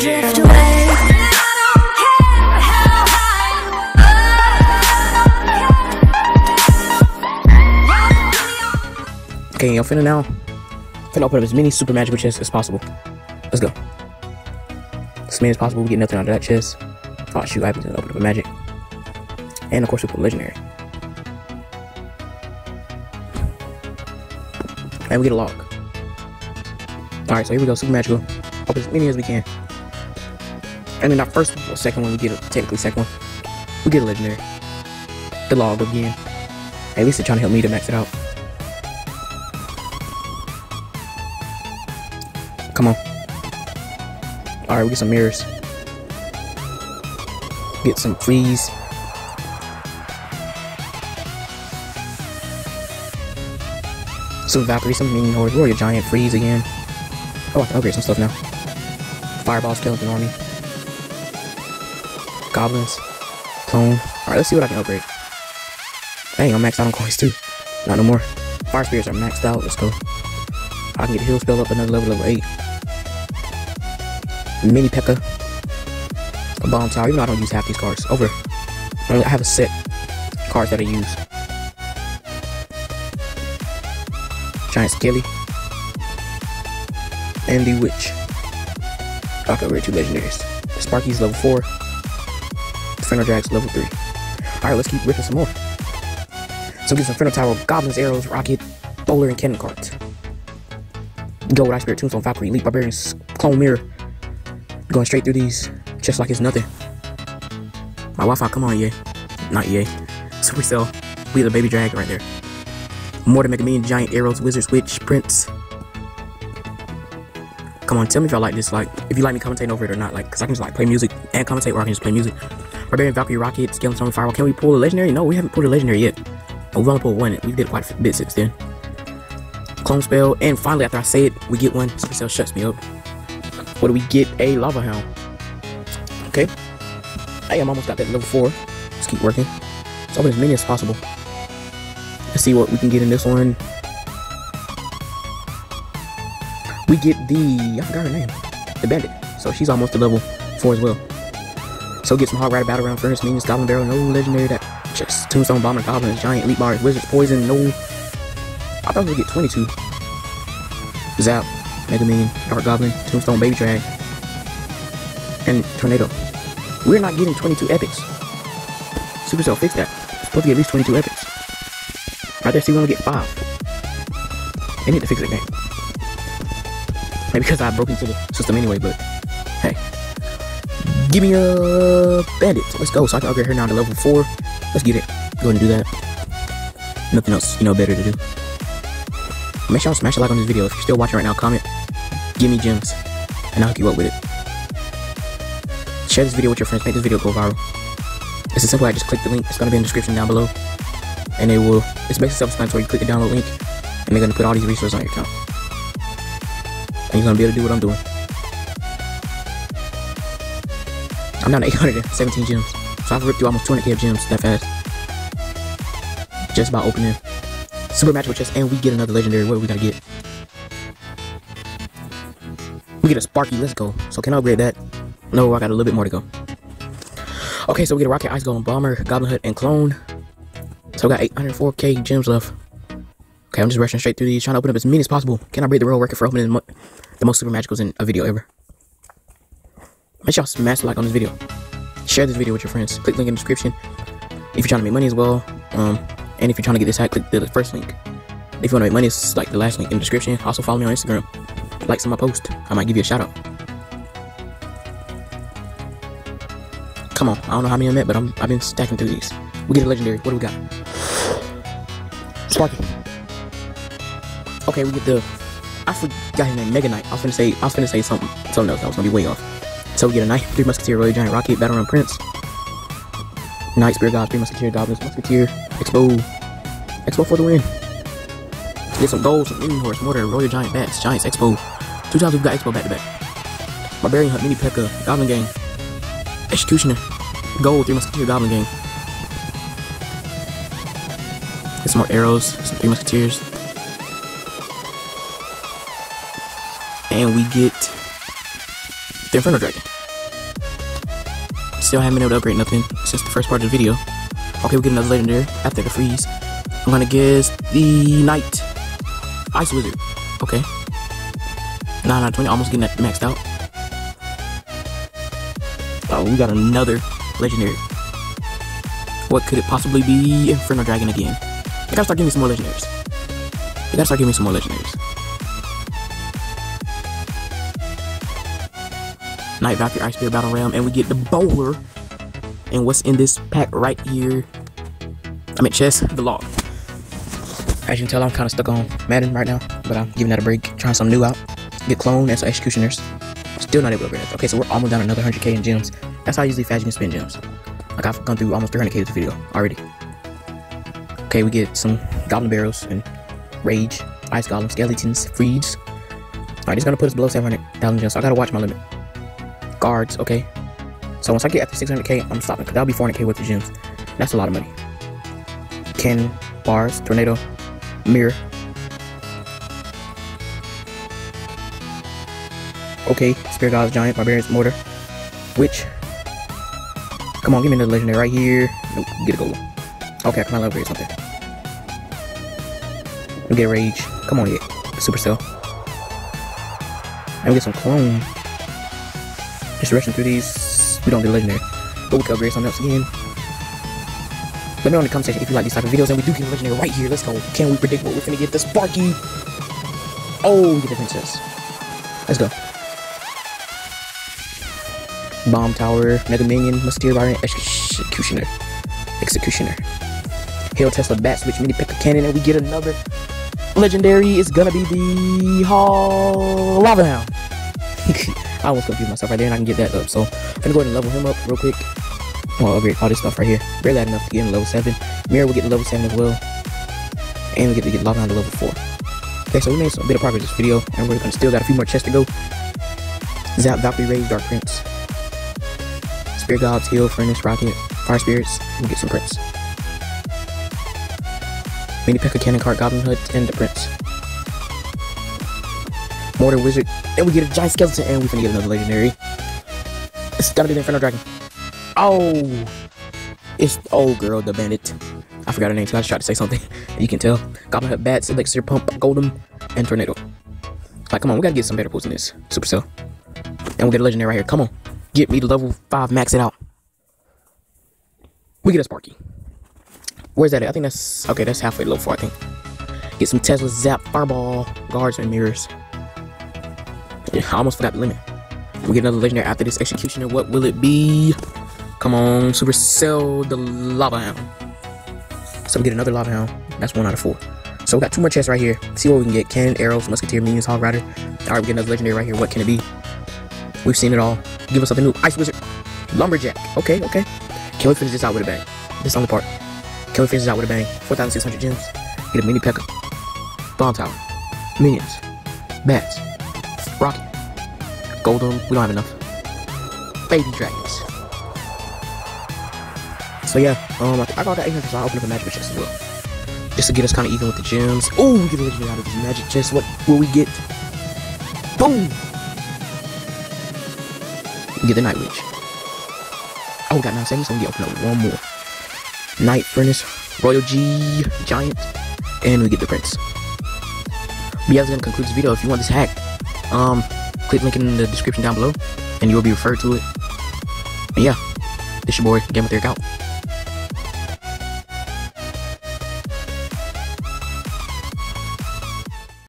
drift away. Okay, finna now. Finna open up as many super magical chests as possible. Let's go. As many as possible, we get nothing out of that chest. Oh shoot, I to open up a magic. And of course we put legendary. And we get a log. Alright, so here we go, super magical. Open as many as we can. And then our first or second one, we get a technically second one. We get a legendary. The log again. At least they're trying to help me to max it out. Come on. Alright, we get some mirrors. Get some freeze. Some Valkyrie, some minion horde, warrior giant, freeze again. Oh, I can upgrade some stuff now. Fireball, skeleton army. Goblins. Clone. Alright, let's see what I can upgrade. Dang, I'm maxed out on coins too. Not no more. Fire spirits are maxed out. Let's go. I can get heal spell up another level, level 8. Mini P.E.K.K.A. A bomb tower, even though I don't use half these cards. Over. I have a set cards that I use. Giant Skelly. And the Witch. I can upgrade two legendaries. Sparky's level 4. Inferno level 3. Alright, let's keep ripping some more. So get some Inferno Tower, Goblins, Arrows, Rocket, Bowler, and Cannon cards. Gold Ice Spirit, Tombstone, Valkyrie, Elite Barbarians, Clone Mirror. Going straight through these, just like it's nothing. My Wi-Fi, come on, yeah. Not yay. Supercell, we the baby dragon right there. More than Mega Man, Giant Arrows, Wizards, Witch, Prince. Come on, tell me if y'all like this, like, if you like me commentating over it or not, like, cause I can just like play music and commentate, or I can just play music. Barbarian, Valkyrie, Rocket, Skeleton, Firewall. Can we pull a legendary? No, we haven't pulled a legendary yet. Oh, we've only pulled one. We did quite a bit since then. Clone spell, and finally, after I say it, we get one. Supercell shuts me up. What do we get? A lava hound. Okay. I'm almost got that level four. Let's keep working. Let's open as many as possible. Let's see what we can get in this one. We get the I forgot her name. The bandit. So she's almost to level four as well. So get some hard rider battle ram furnace, minions, goblin barrel, no legendary that just tombstone bomber, goblins, giant, Leap bars, wizards, poison, no. I thought we'd get 22. Zap, Mega Minion, Dart Goblin, Tombstone, Baby Drag, and Tornado. We're not getting 22 epics. Supercell fix that. It's supposed to get at least 22 epics. Right there, see, we only get 5. They need to fix that game. Maybe because I broke into the system anyway, but hey. Give me a bandit. Let's go. So I can upgrade her now to level 4. Let's get it. Go ahead and do that. Nothing else, you know, better to do. Make sure you smash a like on this video. If you're still watching right now, comment. Give me gems. And I'll hook you up with it. Share this video with your friends. Make this video go viral. It's as simple as just click the link. It's going to be in the description down below. And it will, it's basically self-explanatory. You click the download link. And they're going to put all these resources on your account. And you're going to be able to do what I'm doing. I'm down to 817 gems. So I've ripped through almost 200k of gems that fast. Just by opening super magical chest, and we get another legendary. What do we gotta get? We get a Sparky. Let's go. So can I upgrade that? No, I got a little bit more to go. Okay, so we get a Rocket Ice Golem, Bomber, Goblin Hut, and Clone. So we got 804k gems left. Okay, I'm just rushing straight through these, trying to open up as many as possible. Can I break the world record for opening the most super magicals in a video ever? Make sure y'all smash the like on this video. Share this video with your friends. Click link in the description. If you're trying to make money as well, um, and if you're trying to get this hack, click the first link. If you want to make money, it's like the last link in the description. Also follow me on Instagram. Like some of my posts. I might give you a shout out. Come on, I don't know how many I'm at, but I'm I've been stacking through these. We get a legendary. What do we got? Sparky. Okay, we get the I forgot his name, Mega Knight. I was gonna say I was gonna say something something else. I was gonna be way off. So we get a Knight, Three Musketeer, Royal Giant Rocket, Battle Ram Prince, Knight, Spear God, Three Musketeer, Goblins, Musketeer, X-Bow, X-Bow for the win. Get some gold, some Minion Horde, Mortar, Royal Giant Bats, Giants, X-Bow. Two times we've got X-Bow back to back. Barbarian Hut, Mini P.E.K.K.A, Goblin Gang, Executioner, Gold, Three Musketeer, Goblin Gang. Get some more arrows, some Three Musketeers. And we get the Inferno Dragon. Still haven't been able to upgrade nothing since the first part of the video. Okay, we get another legendary after the freeze. I'm gonna guess the Knight Ice Wizard. Okay. 9 out of 20, almost getting that maxed out. Oh, we got another legendary. What could it possibly be? Inferno Dragon again. I gotta start giving me some more legendaries. I gotta start giving me some more legendaries. Night Valkyrie Ice Spear Battle Ram, and we get the Bowler. And what's in this pack right here? I mean, chest, the log. As you can tell, I'm kind of stuck on Madden right now, but I'm giving that a break, trying something new out. Get clone and some executioners. Still not able to upgrade it. Okay, so we're almost down another 100k in gems. That's how easily fast you can spend gems. Like I've gone through almost 300k this video already. Okay, we get some goblin barrels and rage, ice golem, skeletons, freeds. Alright, is gonna put us below 700,000 gems, so I gotta watch my limit. Guards, okay. So once I get after 600k, I'm stopping, because that'll be 400k worth of gems. That's a lot of money. Ken, bars, tornado, mirror. Okay, spear Gods, Giant, Barbarians, Mortar, Witch. Come on, give me another legendary right here. Nope, get a gold. Okay, I can upgrade something. Get Rage. Come on, yeah. Supercell. And we get some Clone. Rushing through these. We don't get legendary. But we can upgrade something else again. Let me know in the comment section if you like these type of videos, and we do get legendary right here. Let's go. Can we predict what we're gonna get? The Sparky. Oh, we get the princess. Let's go. Bomb Tower, Mega Minion, Musketeer Byron, Executioner. Executioner. Hail Tesla Bat Switch Mini P.E.K.K.A Cannon, and we get another legendary. It's gonna be the Hall Lava Hound. I almost confused myself right there, and I can get that up. So I'm gonna go ahead and level him up real quick. Oh, well, upgrade all this stuff right here. Barely had enough to get him level 7. Mirror will get to level 7 as well. And we get to get Lava to level 4. Okay, so we made some bit of progress this video, and we're gonna still got a few more chests to go. Zap, Valkyrie Rage, Dark Prince. Spirit Gods, Heal, Furnace, Rocket, Fire Spirits, and get some Prince. Mini P.E.K.K.A Cannon Cart, Goblin Hood, and the Prince. Mortar Wizard, and we get a Giant Skeleton, and we finna get another Legendary. It's gotta be the Inferno Dragon. Oh! It's old girl, the bandit. I forgot her name, so I just tried to say something. you can tell. Goblin Hut Bats, Elixir Pump, Golem, and Tornado. Like, come on, we gotta get some better pulls than this. Supercell. And we get a legendary right here. Come on. Get me to level 5, max it out. We get a Sparky. Where's that at? I think that's... Okay, that's halfway to level 4, I think. Get some Tesla, Zap, Fireball, Guards, and Mirrors. I almost forgot the limit. We get another legendary after this Executioner. What will it be? Come on, Supercell, the Lava Hound. So we get another Lava Hound. That's one out of four. So we got two more chests right here. See what we can get. Cannon, arrows, musketeer, minions, hog rider. Alright, we get another legendary right here. What can it be? We've seen it all. Give us something new. Ice Wizard. Lumberjack. Okay, okay. Can we finish this out with a bang? This only part. Can we finish this out with a bang? 4,600 gems. Get a mini P.E.K.K.A. Bomb Tower. Minions. Bats. Rocket. Golden. We don't have enough. Baby dragons. So yeah, um, I, I got that 800, so I'll open up a magic chest as well. Just to get us kind of even with the gems. Oh, we get a legendary out of this magic chest. What will we get? Boom! We get the Night Witch. Oh, we got 9 seconds, so we open up one more. Night Furnace, Royal G, Giant, and we get the Prince. But yeah, that's gonna conclude this video. If you want this hack, um, click link in the description down below, and you will be referred to it. And yeah, this your boy, Game with Eric out.